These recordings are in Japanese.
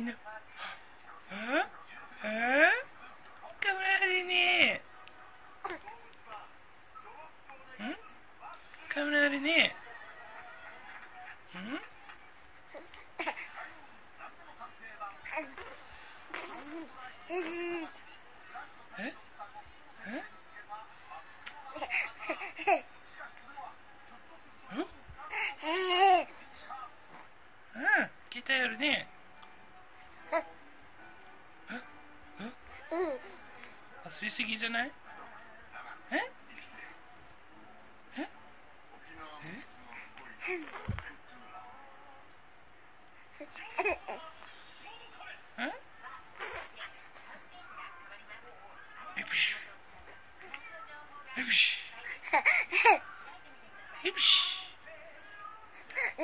みんなえ？カメラあるねん？カメラあるねん？え？え？うん？ギターやるね。遊びすぎじゃないえええええプシュえプシュえプシュ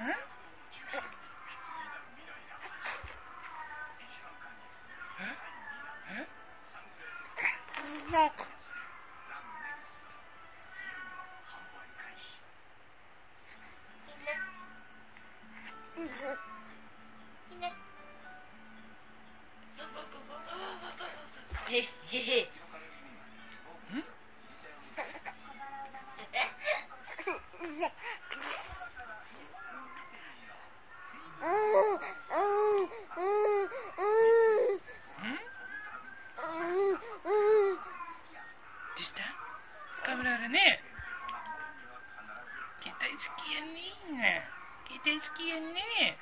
え へへへどうしたカメラあるね携帯好きやねギター好きやね